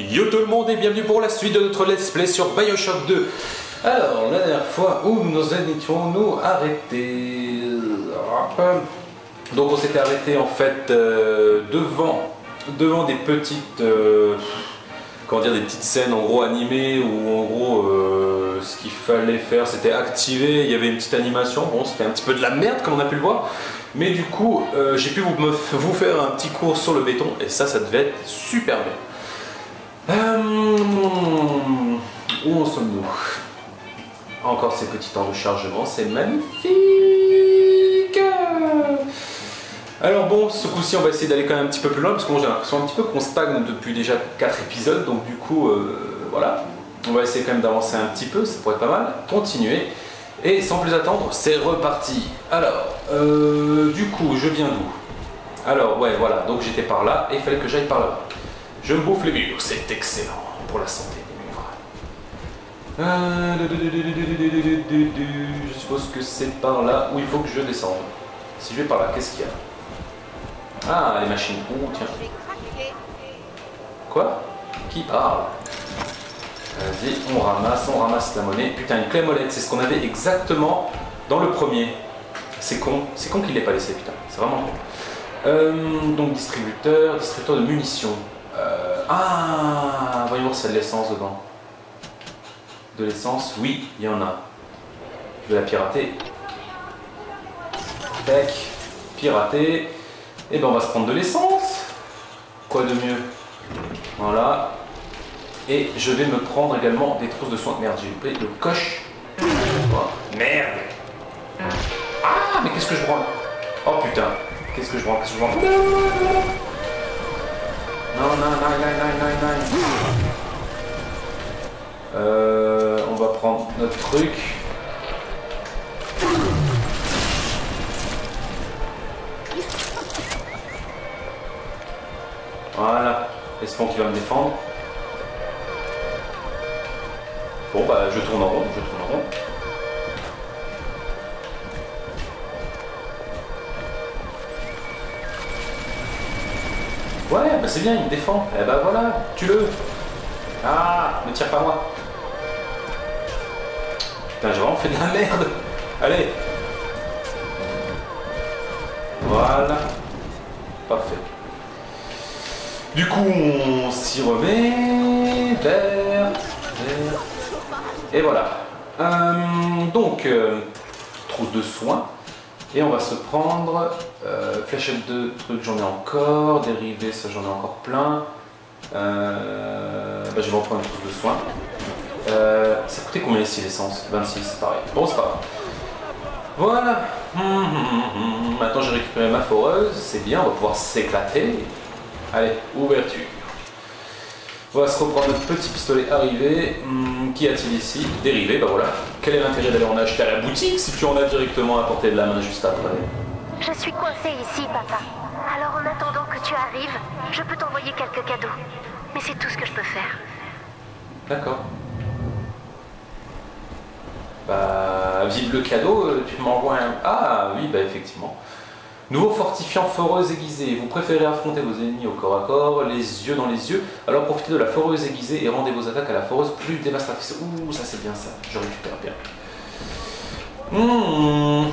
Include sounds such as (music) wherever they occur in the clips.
Yo tout le monde et bienvenue pour la suite de notre let's play sur Bioshock 2 Alors, la dernière fois où nous en étions-nous arrêtés? Donc on s'était arrêté en fait euh, devant, devant des petites... euh, comment dire, des petites scènes en gros animées où en gros euh, ce qu'il fallait faire c'était activer, il y avait une petite animation, bon c'était un petit peu de la merde comme on a pu le voir, mais du coup j'ai pu vous, vous faire un petit cours sur le béton et ça ça devait être super bien. Euh, où en sommes-nous Encore ces petits temps de chargement, c'est magnifique alors bon, ce coup-ci on va essayer d'aller quand même un petit peu plus loin parce que moi j'ai l'impression un petit peu qu'on stagne depuis déjà 4 épisodes donc du coup euh, voilà, on va essayer quand même d'avancer un petit peu, ça pourrait être pas mal, continuer et sans plus attendre c'est reparti. Alors, euh, du coup je viens d'où? Alors ouais voilà, donc j'étais par là et il fallait que j'aille par là-bas. Je me bouffe les murs, c'est excellent pour la santé des murs. Euh, Je suppose que c'est par là où il faut que je descende. Si je vais par là, qu'est-ce qu'il y a Ah, les machines. Oh, tiens. Quoi Qui parle Vas-y, on ramasse, on ramasse la monnaie. Putain, une clé molette, c'est ce qu'on avait exactement dans le premier. C'est con, c'est con qu'il l'ait pas laissé, putain. C'est vraiment con. Euh, donc distributeur, distributeur de munitions. Euh, ah, voyons voir a de l'essence dedans. De l'essence, oui, il y en a. Je vais la pirater. Tac, pirater. Et ben on va se prendre de l'essence. Quoi de mieux? Voilà. Et je vais me prendre également des trousses de soins. Merde, j'ai loupé le coche. Oh, merde Ah, mais qu'est-ce que je prends Oh putain, qu'est-ce que je prends Qu'est-ce que je prends Non, non, non, non, non, non, non. Euh, on va prendre notre truc. Voilà. Espérons qu'il va me défendre. Bon bah je tourne en rond, je tourne en rond. Bah c'est bien, il me défend. Eh bah voilà, tue-le. Ah, ne tire pas moi. Putain, j'ai vraiment fait de la merde. Allez. Voilà. Parfait. Du coup, on s'y remet. Vert. Et voilà. Euh, donc, euh, trousse de soins. Et on va se prendre fléchette de trucs, j'en ai encore. Dérivé, ça j'en ai encore plein. Euh, bah, je vais en prendre trousse de soins. Euh, ça coûtait combien ici l'essence? 26, c'est pareil. Bon, c'est pas grave. Voilà. (laughs) Maintenant j'ai récupéré ma foreuse, c'est bien, on va pouvoir s'éclater. Allez, ouverture. On va se reprendre notre petit pistolet arrivé. Hum, Qu'y a-t-il ici? Dérivé, bah voilà. Quel est l'intérêt d'aller en acheter à la boutique si tu en as directement à portée de la main juste après? Je suis coincée ici, papa. Alors en attendant que tu arrives, je peux t'envoyer quelques cadeaux. Mais c'est tout ce que je peux faire. D'accord. Bah, vive le cadeau, euh, tu m'envoies un... Ah oui, bah effectivement. Nouveau fortifiant foreuse aiguisée. Vous préférez affronter vos ennemis au corps à corps, les yeux dans les yeux, alors profitez de la foreuse aiguisée et rendez vos attaques à la foreuse plus dévastatrice. Ouh, ça c'est bien ça, je récupère bien. Hmm.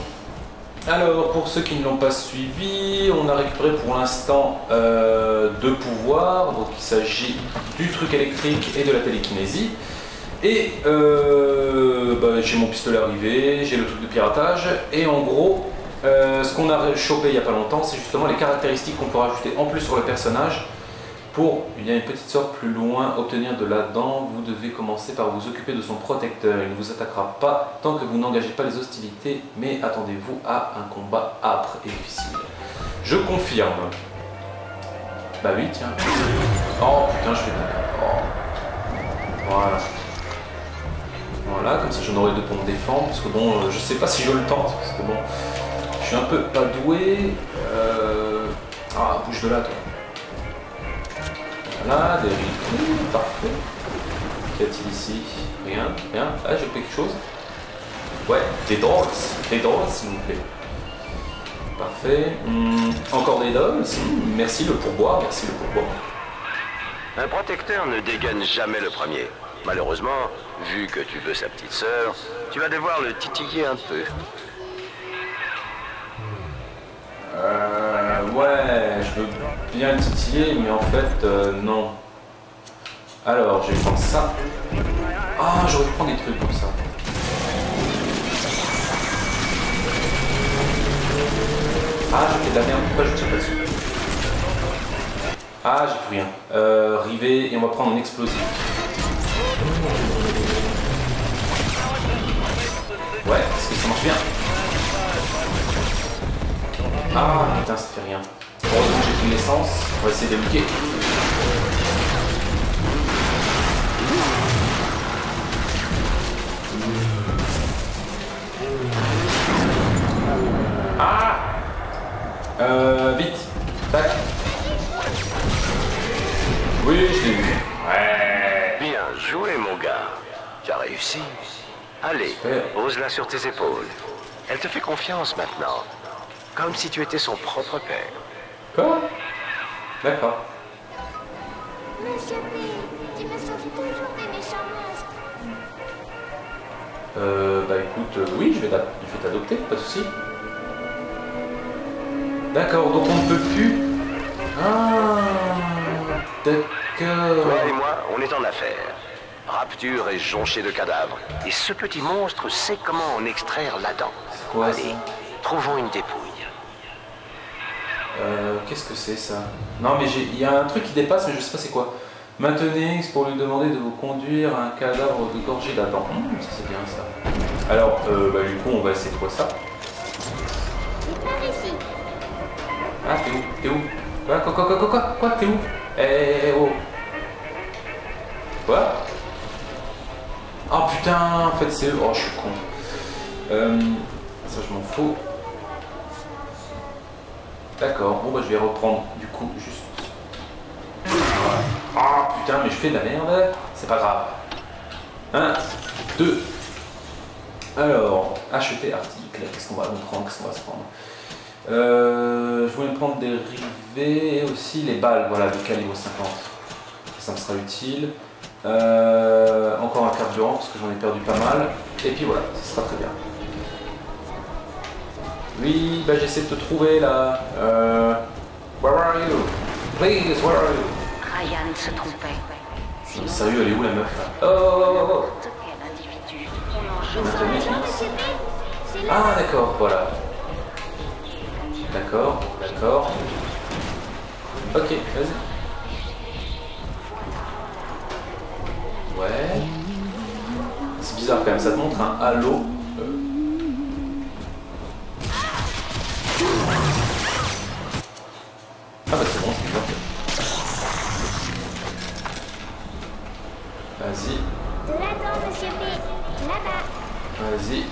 Alors, pour ceux qui ne l'ont pas suivi, on a récupéré pour l'instant euh, deux pouvoirs. Donc, il s'agit du truc électrique et de la télékinésie. Et euh, bah, j'ai mon pistolet arrivé, j'ai le truc de piratage. Et en gros, euh, ce qu'on a chopé il n'y a pas longtemps, c'est justement les caractéristiques qu'on peut rajouter en plus sur le personnage. Pour, il y a une petite sorte plus loin, obtenir de la dent, vous devez commencer par vous occuper de son protecteur. Il ne vous attaquera pas tant que vous n'engagez pas les hostilités, mais attendez-vous à un combat âpre et difficile. Je confirme. Bah oui, tiens. Oh putain, je fais bien. Oh. Voilà. Voilà, comme ça j'en aurai deux pour me défendre, parce que bon, euh, je sais pas si je le tente, parce que bon, je suis un peu pas doué. Euh... Ah, bouge de là, toi. Voilà, des vitres, parfait. Qu'y a-t-il ici? Rien, rien. Ah, j'ai quelque chose Ouais, des dolls. Des dolls, s'il vous plaît. Parfait. Hmm, encore des dolls. Merci le pourboire, merci le pourboire. Un protecteur ne dégaine jamais le premier. Malheureusement, vu que tu veux sa petite sœur, tu vas devoir le titiller un peu. Je veux bien le titiller, mais en fait, euh, non. Alors, je vais prendre ça. Ah, j'aurais pu prendre des trucs comme ça. Ah, j'ai fait de la merde, pourquoi je tire pas dessus Ah, j'ai plus rien. Euh, rivet, et on va prendre un explosif. Ouais, parce que ça marche bien. Ah putain, ça fait rien. Pris l'essence. On va essayer de looker. Ah Euh, vite. Tac. Oui, je l'ai vu. Ouais. Bien joué, mon gars. Tu as réussi. Allez, pose-la sur tes épaules. Elle te fait confiance maintenant. Comme si tu étais son propre père. Quoi? D'accord. Monsieur P, tu me sauves toujours des méchants monstres. Euh, bah écoute, euh, oui, je vais t'adopter, pas de soucis. D'accord, donc on ne peut plus. Ah, d'accord. Toi et moi, on est en affaire. Rapture et jonché de cadavres. Et ce petit monstre sait comment en extraire la dent. C'est quoi, Allez, ça? trouvons une dépouille. Euh, qu'est-ce que c'est ça? Non, mais il y a un truc qui dépasse, mais je sais pas c'est quoi. Maintenez X pour lui demander de vous conduire un cadavre de gorgé d'Adam. Hum, ça c'est bien ça. Alors, euh, bah du coup, on va essayer de trouver ça. Ici. Ah, t'es où? T'es où? Quoi Quoi Quoi Quoi Quoi Quoi, quoi T'es où? Eh, eh, eh, oh Quoi? Oh putain, en fait c'est eux. Oh, je suis con. Euh, ça, je m'en fous. D'accord, bon bah je vais reprendre du coup juste. Ah putain, mais je fais de la merde. C'est pas grave. Un, deux. Alors, acheter article. Qu'est-ce qu'on va nous prendre? Qu'est-ce qu'on va se prendre? Euh, Je voulais prendre des rivets et aussi les balles, voilà, du calibre 50. Ça me sera utile. Euh, encore un carburant parce que j'en ai perdu pas mal. Et puis voilà, ça sera très bien. Oui, bah j'essaie de te trouver là. Euh, where are you? Please, where are you? Ryan se trompait. Sinon, Sérieux, elle est où la meuf là? Oh, oh, oh, oh. quel individu, on en là. Ah d'accord, voilà. D'accord, d'accord. Ok, vas-y. Ouais. C'est bizarre quand même, ça te montre un halo. Ah bah c'est bon, c'est fait. Vas-y, De là-dedans, monsieur P. Là-bas. vas-y.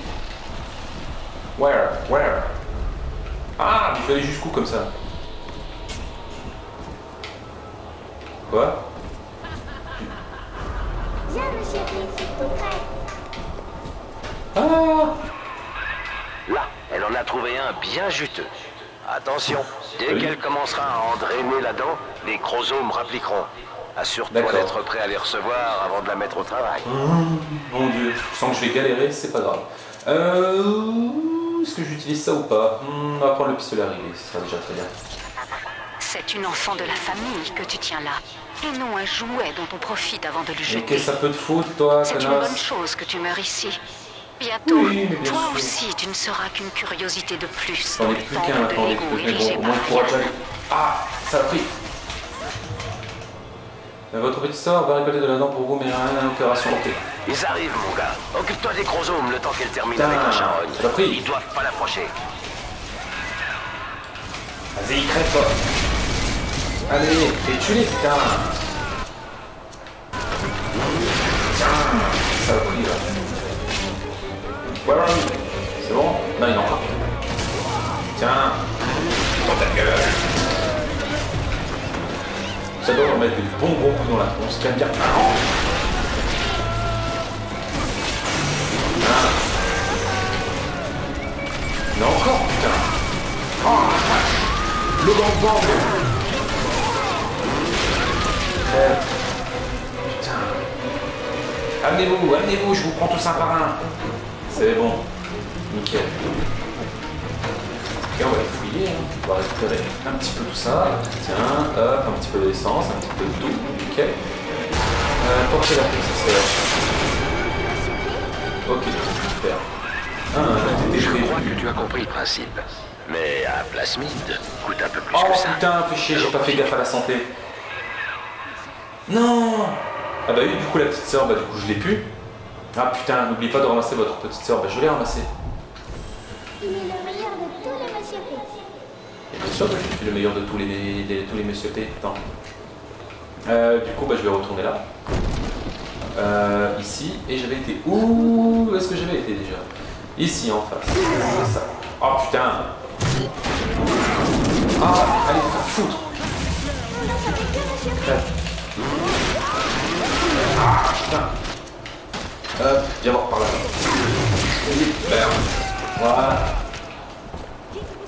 Where? Where? Ah, mais je vais aller jusqu'où comme ça? Quoi? Viens, monsieur P, c'est tout près. Ah Là, elle en a trouvé un bien juteux. Attention, dès Oui. qu'elle commencera à en drainer la dent, les chromosomes rappliqueront. Assure-toi d'être prêt à les recevoir avant de la mettre au travail. Mon dieu, je sens que je vais galérer, c'est pas grave. Euh, Est-ce que j'utilise ça ou pas? Hmm, On va prendre le pistolet arrivé, ce sera déjà très bien. C'est une enfant de la famille que tu tiens là. Et non un jouet dont on profite avant de le Mais jeter. qu'est-ce que ça peut te foutre, toi, C'est une bonne chose que tu meurs ici. Bientôt, Oui, mais bien toi sûr. aussi, tu ne seras qu'une curiosité de plus J'en dans ai le plus temple qu'un de Lego trucs, mais érigé bon, au par déjà... Ah Ça a pris Euh, Votre petite sœur va récolter de la dent pour vous, mais rien à opération. Ok. Ils arrivent, mon gars. Occupe-toi des chromosomes le temps qu'elle termine avec la charogne. ça l'a pris. Ils doivent pas l'approcher. Vas-y, crève-toi Allez, et tue-les, putain Tiens, ça a pris, là. You C'est bon Non, il en a. Tiens Dans ta gueule Ça doit leur mettre des bons gros coups dans la tronche, c'est bien. Ah. Il y en a encore, putain Oh Le gangbang crève. Putain. Amenez-vous, amenez-vous, je vous prends tous un par un. C'est bon. Nickel. Ok, on va les fouiller, hein. on va récupérer un petit peu tout ça. Tiens, hop, un petit peu d'essence, un petit peu de tout. Nickel. Euh, portez la petite sœur. Ok, super. Ah, Je crois que tu as compris le principe. Mais un plasmide coûte un peu plus Oh que ça. putain, fais chier, j'ai pas fait gaffe à la santé. Non Ah bah oui, du coup la petite sœur, bah du coup je l'ai pu. Ah putain, n'oubliez pas de ramasser votre petite sœur, bah je l'ai ramassée. Il est le meilleur de tous les Monsieur P. Et bien sûr que je suis le meilleur de tous les, tous les messieurs P. Attends. Euh, du coup, bah je vais retourner là. Euh, ici, et j'avais été où? Est-ce que j'avais été déjà? Ici en face. C'est ça. Oh putain Ah, allez, va foutre. Ah putain Hop, viens voir par là. Merde. Voilà.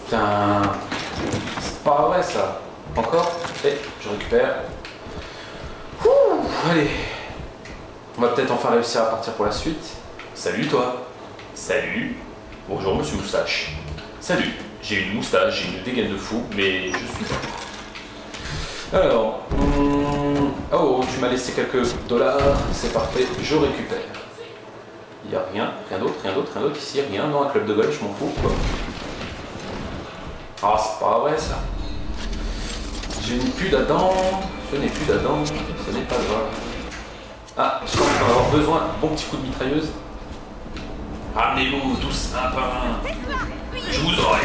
Putain. C'est pas vrai ça. Encore Et je récupère. Ouh, allez. On va peut-être enfin réussir à partir pour la suite. Salut toi. Salut. Bonjour monsieur Moustache. Salut. J'ai une moustache, j'ai une dégaine de fou, mais je suis. Alors, hum, oh, tu m'as laissé quelques dollars, c'est parfait, je récupère. A rien, rien d'autre, rien d'autre, rien d'autre ici, rien. Non, un club de golf, je m'en fous. quoi. Ah, c'est pas vrai ça. Je n'ai plus d'Adam, je n'ai plus d'Adam, ce n'est pas grave. Ah, je pense qu'on va avoir besoin bon petit coup de mitrailleuse. Ramenez-vous tous un par un. Je vous aurai.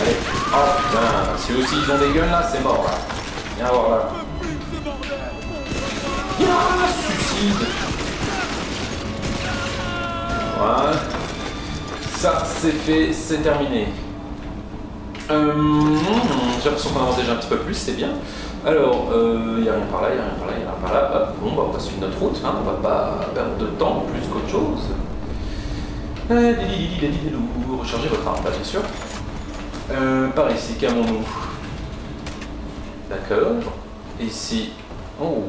Allez. Oh putain, si aussi ils ont des gueules là, c'est mort là. Viens voir là. Ah, suicide Voilà. Ça, c'est fait, c'est terminé. Euh, J'ai l'impression qu'on avance déjà un petit peu plus, c'est bien. Alors, il n'y a rien par là, il n'y a rien par là, il n'y a rien par là. Hop, bon, bah, on va suivre notre route, hein, on va pas perdre de temps plus qu'autre chose. Euh, Rechargez votre arme, bah, bien sûr. Euh, par ici, qu'avons-nous D'accord. Ici. Oh.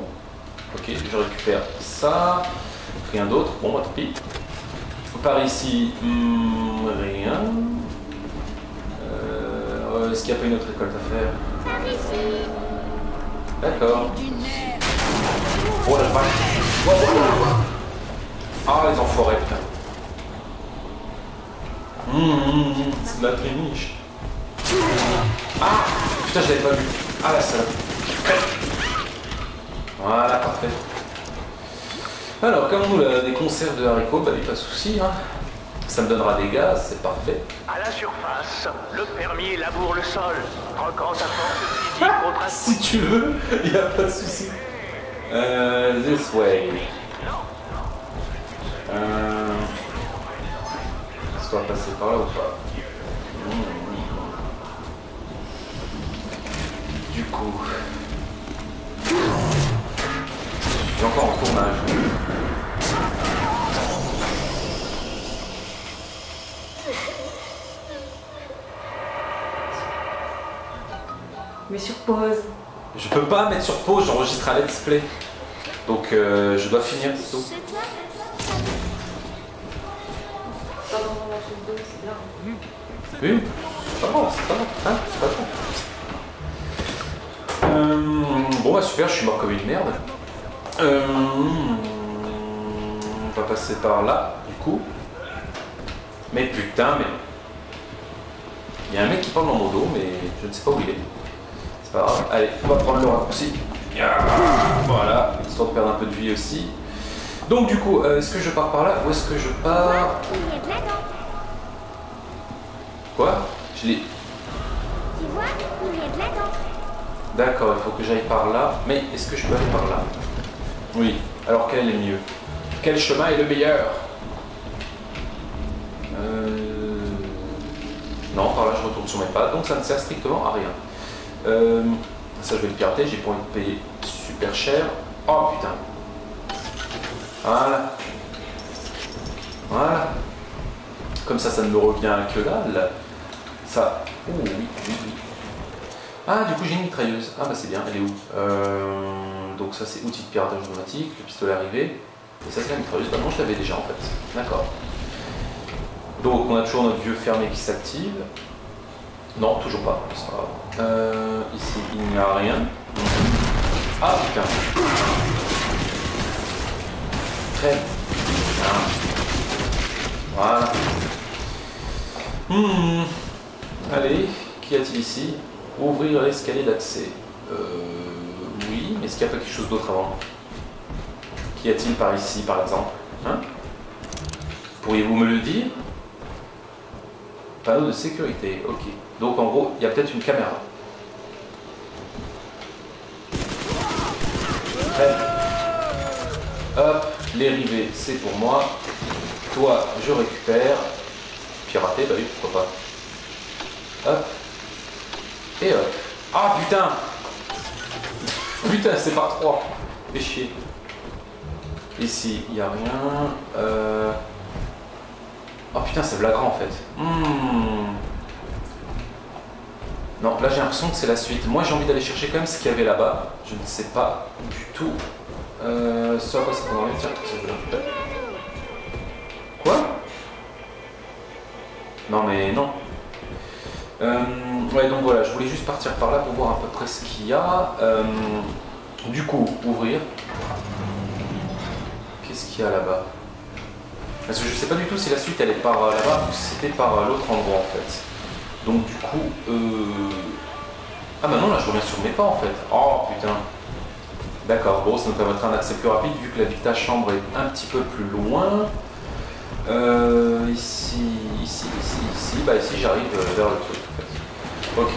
Ok, je récupère ça. Rien d'autre. Bon, bah tant pis. Par ici, hmm, rien. Euh, Est-ce qu'il n'y a pas une autre récolte à faire? Par ici. D'accord. Oh la vache. Oh, oh, oh, oh. Ah, les enfoirés, putain. Hum, hum, c'est la péniche. Ah Putain, je l'avais pas vu. Ah, la salope. Voilà, parfait. Alors, comme nous, là, des conserves de haricots, bah, pas de soucis. Hein. Ça me donnera des gaz, c'est parfait. À la surface, le fermier laboure le sol, troquant sa force physique contre un Si tu veux, (laughs) il a pas de souci. Euh, this way. Euh, Est-ce qu'on va passer par là ou pas? Du coup. Je suis encore en tournage. Mais sur pause. Je peux pas mettre sur pause, j'enregistre un let's play. Donc euh, je dois finir plutôt. C'est toi Pardon, la chose d'eau, c'est bien. Oui, c'est pas grave, c'est pas grave, hein, c'est pas grave. Euh, bon bah super, je suis mort comme une merde. Euh, on va passer par là, du coup. Mais putain, mais... Il y a un mec qui parle dans mon dos, mais je ne sais pas où il est. C'est pas grave. Allez, on va prendre le raccourci. Voilà, histoire de perdre un peu de vie aussi. Donc du coup, euh, est-ce que je pars par là ou est-ce que je pars... Quoi? Je l'ai... Tu vois, il y a de la dent. D'accord, il faut que j'aille par là. Mais est-ce que je peux aller par là? Oui. Alors quel est le mieux? Quel chemin est le meilleur? Euh, Non, par là je retourne sur mes pas, donc ça ne sert strictement à rien. Euh, Ça je vais le pirater, j'ai pas envie de payer super cher. Oh putain Voilà. Voilà. Comme ça, ça ne me revient que dalle. Ça. Oh oui, oui, oui. Ah, du coup, j'ai une mitrailleuse. Ah, bah c'est bien, elle est où Euh, Donc, ça, c'est outil de piratage automatique, le pistolet arrivé. Et ça, c'est la mitrailleuse. Bah non, je l'avais déjà en fait. D'accord. Donc, on a toujours notre vieux fermé qui s'active. Non, toujours pas. Euh, ici, il n'y a rien. Ah, putain. Très bien. Voilà. Hmm. Allez, qu'y a-t-il ici? Ouvrir l'escalier d'accès. Euh, oui, mais est-ce qu'il n'y a pas quelque chose d'autre avant Qu'y a-t-il par ici, par exemple Hein? Pourriez-vous me le dire? Panneau de sécurité, ok. Donc en gros, il y a peut-être une caméra. Bien. Hop, les rivets, c'est pour moi. Toi, je récupère. Pirater, bah oui, pourquoi pas. Hop. Et hop. Ah putain Putain, c'est par trois. Fais chier. Ici, il n'y a rien. Euh... Oh putain, c'est flagrant en fait. Hmm. Non, là j'ai l'impression que c'est la suite. Moi j'ai envie d'aller chercher quand même ce qu'il y avait là-bas. Je ne sais pas du tout euh, quoi ça. Quoi? Non mais non. Euh, ouais, donc voilà, je voulais juste partir par là pour voir à peu près ce qu'il y a. Euh, du coup, ouvrir. Qu'est-ce qu'il y a là-bas? Parce que je sais pas du tout si la suite elle est par euh, là-bas ou si c'était par euh, l'autre endroit en fait. Donc du coup, euh... ah bah non là je reviens sur mes pas en fait. Oh putain. D'accord, bon ça nous permettra un accès plus rapide vu que la Vita chambre est un petit peu plus loin. Ici, ici, ici, ici, bah ici j'arrive vers le truc en fait. Ok.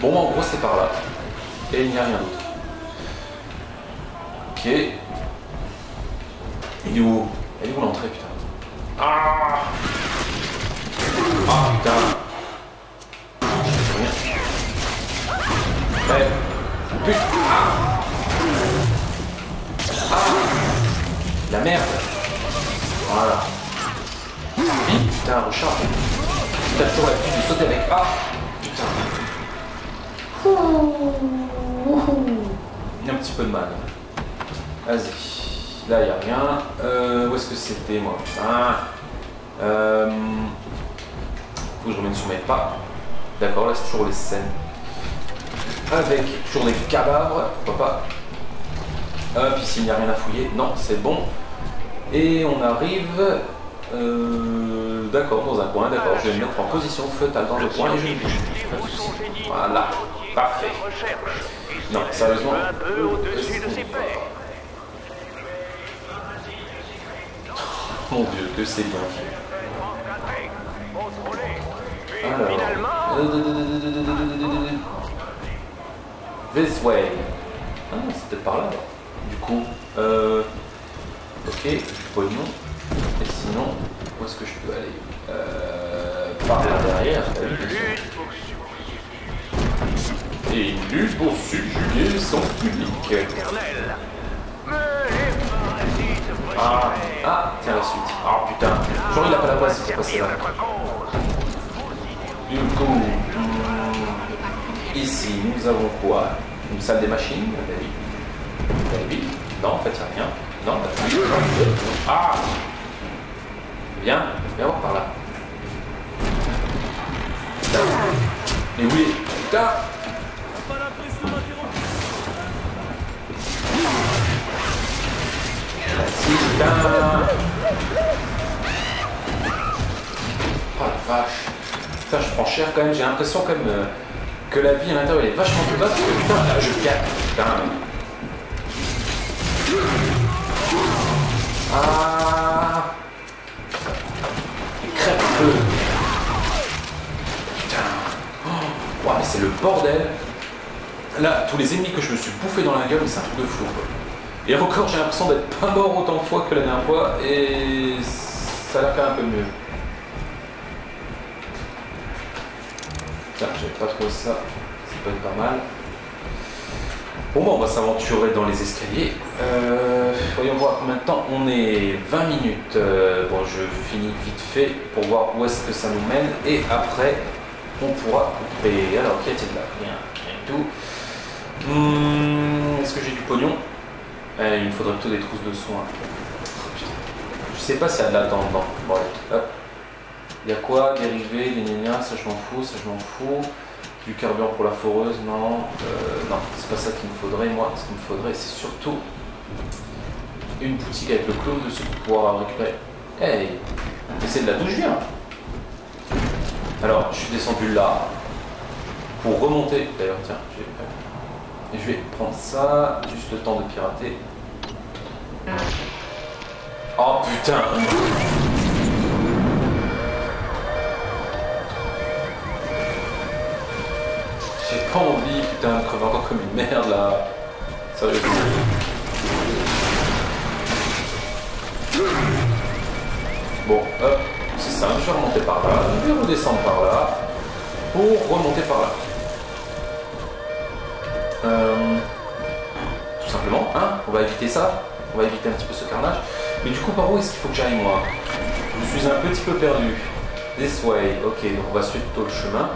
Bon en gros c'est par là. Et il n'y a rien d'autre. Ok. Il est où? Elle est où l'entrée putain? Ah Ah putain Rien. Eh Putain Ah La merde Voilà. Vite, putain, recharge. T'as toujours l'habitude de sauter avec. Ah Putain. Il y a un petit peu de mal. Vas-y. Là, il n'y a rien. Euh, où est-ce que c'était, moi? Putain. Euh... Faut que je remette sur mes pas. D'accord, là, c'est toujours les scènes. Avec toujours des cadavres. Pourquoi pas? Hop, ici, il n'y a rien à fouiller. Non, c'est bon. Et on arrive... Euh, d'accord, dans un coin, d'accord, je vais me mettre en position fœtale dans le coin et je ne bouge plus. Pas de soucis. Voilà, parfait. Non, sérieusement. Un peu au-dessus de ses pairs. Mon dieu, que c'est bien fait. Alors. finalement, This way. Ah non, peut-être par là. Du coup, euh. Ok, pognon. Et sinon, où est-ce que je peux aller? Euh, Par là derrière. lutte pour Lutte pour subjuguer son public. Ah, ah, tiens la suite. Ah putain, genre il a pas la place pour passer là. Du coup, ici nous avons quoi? Une salle des machines? Ben oui. Ben. Non, en fait, il n'y a rien. Non. Ah Viens, viens voir par là. Mais oui, putain Oh la vache Putain, je prends cher quand même, j'ai l'impression quand même euh, que la vie à l'intérieur est vachement plus basse que putain, là je gagne. Putain. Ah Crève un peu Putain oh, mais c'est le bordel Là, tous les ennemis que je me suis bouffé dans la gueule, c'est un truc de fou quoi. Et encore, j'ai l'impression d'être pas mort autant de fois que la dernière fois, et ça a l'air quand un peu mieux. Tiens, j'avais pas trouvé ça, ça peut être pas mal. Bon, bah, on va s'aventurer dans les escaliers. Euh, voyons voir combien de temps. On est 20 minutes. Euh, bon, je finis vite fait pour voir où est-ce que ça nous mène. Et après, on pourra couper. Alors, qu'y a-t-il là? Rien, rien du tout. Hmm, est-ce que j'ai du pognon? Il me faudrait plutôt des trousses de soins. Je sais pas s'il y a de la dent dedans. Bon, hop. Il y a quoi? Dérivé, gna ça je m'en fous, ça je m'en fous. Du carburant pour la foreuse, non. Euh, non, c'est pas ça qu'il me faudrait. Moi, ce qu'il me faudrait, c'est surtout une boutique avec le clone dessus pour pouvoir récupérer. Hey Mais c'est de là d'où je Alors, je suis descendu là pour remonter. D'ailleurs, tiens, je vais, et je vais prendre ça, juste le temps de pirater. Oh putain J'ai pas envie, putain, de crever encore comme une merde là. Sérieusement. Bon, hop, c'est simple, je vais remonter par là, je vais redescendre par là, pour remonter par là. Euh, tout simplement, hein, on va éviter ça, on va éviter un petit peu ce carnage. Mais du coup, par où est-ce qu'il faut que j'aille moi? Je suis un petit peu perdu. This way, ok, donc on va suivre plutôt le chemin.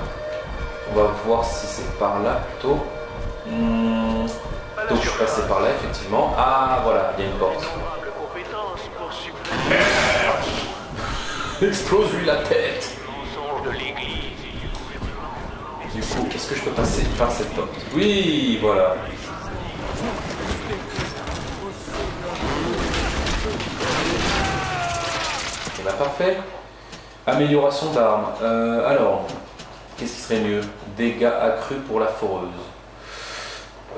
On va voir si c'est par là plutôt. Hmm, Donc je suis passé par là effectivement. Ah voilà, il y a une porte. (laughs) Explose-lui la tête Du coup, est-ce que je peux passer par cette porte Oui, voilà. Et bah parfait. Amélioration d'armes. Euh, alors, qu'est-ce qui serait mieux? Dégâts accrus pour la foreuse.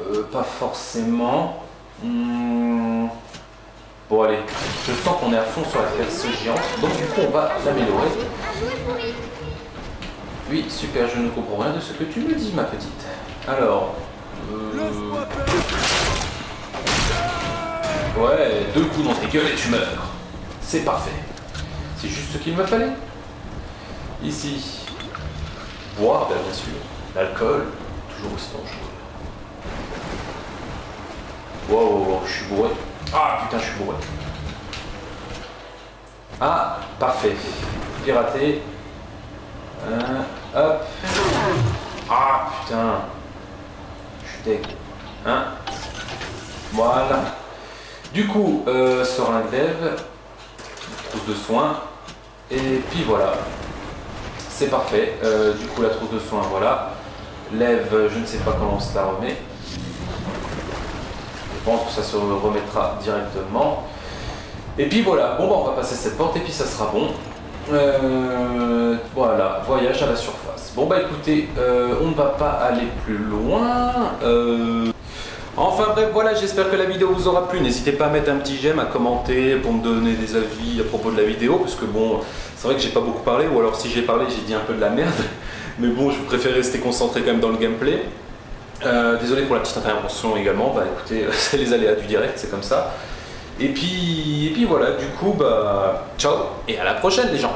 Euh, pas forcément. Hmm. Bon allez, je sens qu'on est à fond sur la perce géante, donc du coup on va l'améliorer. Oui, super, je ne comprends rien de ce que tu me dis, ma petite. Alors. euh, Ouais, deux coups dans tes gueules et tu meurs. C'est parfait. C'est juste ce qu'il me fallait. Ici. Boire, ben, bien sûr. L'alcool, toujours aussi dangereux. Wow, wow, wow, je suis bourré. Ah putain, je suis bourré. Ah, parfait. Piraté. Euh, hop. Ah putain. Je suis. Hein Voilà. Du coup, euh, seringue d'Ève, trousse de soins. Et puis voilà. C'est parfait. Euh, du coup, la trousse de soins, voilà. Lève, je ne sais pas comment on se la remet. Je pense que ça se remettra directement. Et puis voilà, bon bah on va passer cette porte et puis ça sera bon. Euh, voilà, voyage à la surface. Bon bah écoutez, euh, on ne va pas aller plus loin. Euh, Enfin bref, voilà, j'espère que la vidéo vous aura plu. N'hésitez pas à mettre un petit j'aime, à commenter pour me donner des avis à propos de la vidéo, parce que bon, c'est vrai que j'ai pas beaucoup parlé, ou alors si j'ai parlé, j'ai dit un peu de la merde. (laughs) Mais bon, je préfère rester concentré quand même dans le gameplay. Désolé pour la petite intervention également, bah écoutez, (laughs) c'est les aléas du direct, c'est comme ça. Et puis, et puis voilà, du coup, bah ciao et à la prochaine les gens